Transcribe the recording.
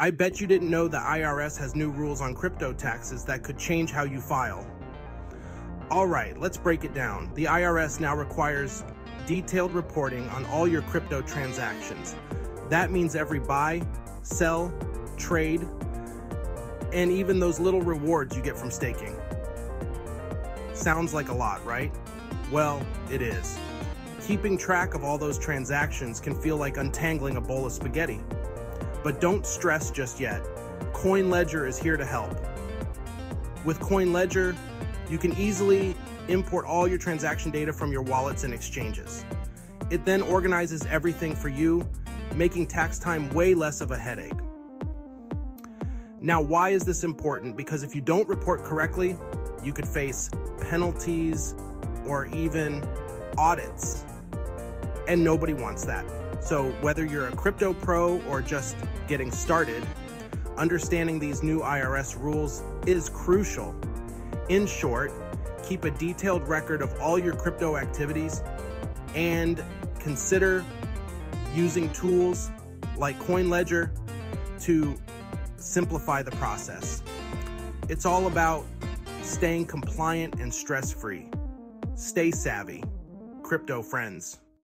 I bet you didn't know the IRS has new rules on crypto taxes that could change how you file. All right, let's break it down. The IRS now requires detailed reporting on all your crypto transactions. That means every buy, sell, trade, and even those little rewards you get from staking. Sounds like a lot, right? Well, it is. Keeping track of all those transactions can feel like untangling a bowl of spaghetti. But don't stress just yet. CoinLedger is here to help. With CoinLedger, you can easily import all your transaction data from your wallets and exchanges. It then organizes everything for you, making tax time way less of a headache. Now, why is this important? Because if you don't report correctly, you could face penalties or even audits. And nobody wants that. So, whether you're a crypto pro or just getting started, understanding these new IRS rules is crucial. In short, keep a detailed record of all your crypto activities and consider using tools like CoinLedger to simplify the process. It's all about staying compliant and stress free. Stay savvy. Crypto friends.